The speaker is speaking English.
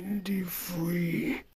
93